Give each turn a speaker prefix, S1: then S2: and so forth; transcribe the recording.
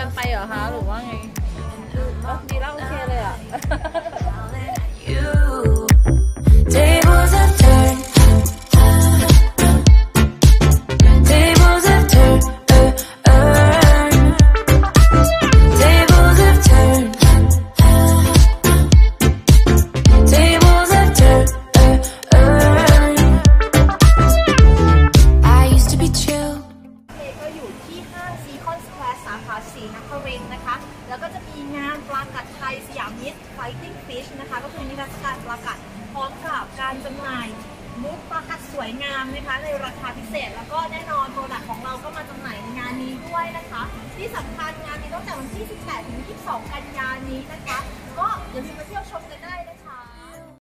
S1: กันไปเหรอคะหรือว่าไง สีนครินนะคะ แล้วก็จะมีงานปลากัดไทยสยามมิตรไฟติ้งฟิชนะคะ ก็คือนิทรรศการปลากัดพร้อมกับการจำหน่ายมุกปลากัดสวยงามนะคะ ในราคาพิเศษ แล้วก็แน่นอนโปรดักต์ของเราก็มาจำหน่ายในงานนี้ด้วยนะคะ ที่สำคัญงานนี้ตั้งแต่วันที่ 18 ถึง 22 กันยายนี้นะคะ